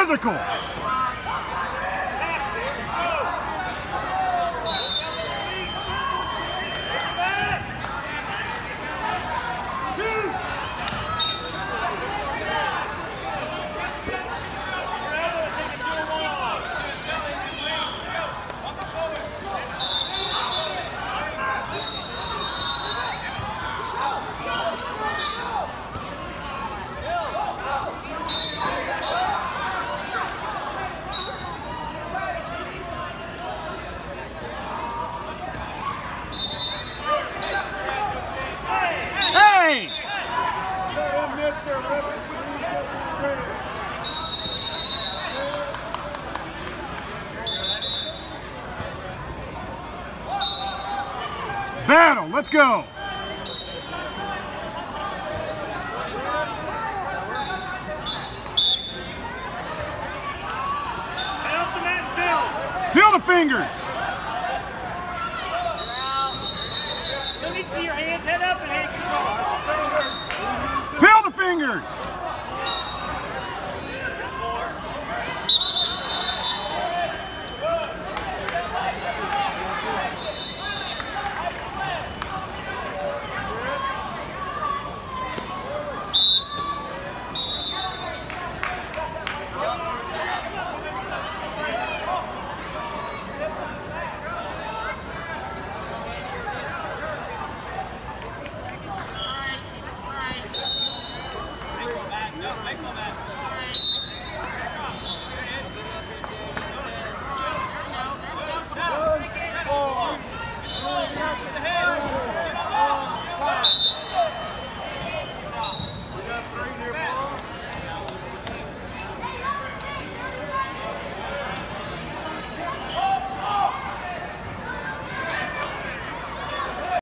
physical. Battle, let's go. Feel the fingers. Feel the fingers.